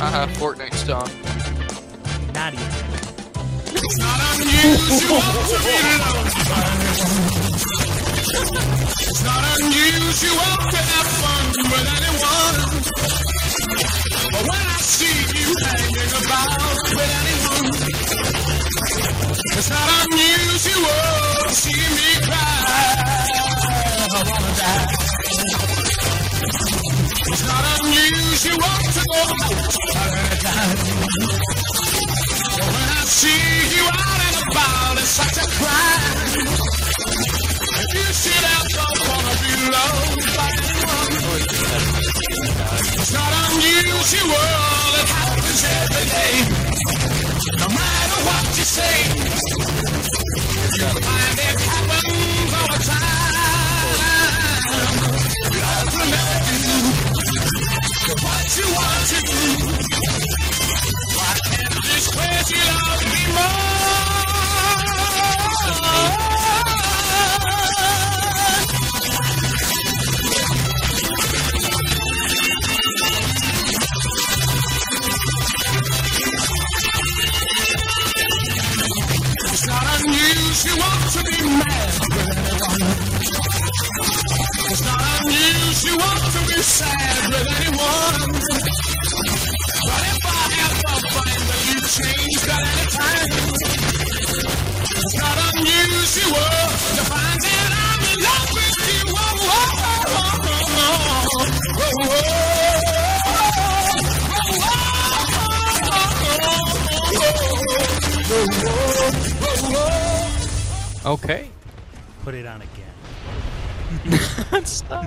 I have Fortnite song. Not even. It's not unusual to be loved. It's not unusual to have fun with anyone. But when I see you hanging about with anyone, it's not unusual It's not unusual to go any when I see you out and about, it's such a crime. You should ever you want to do. Why can't this crazy love be more? It's not unusual to be mad But if I ever find that you at time, it's not unusual to find that I'm in love with you. Oh, oh, oh, oh, oh, Okay. Put it on again. Stop.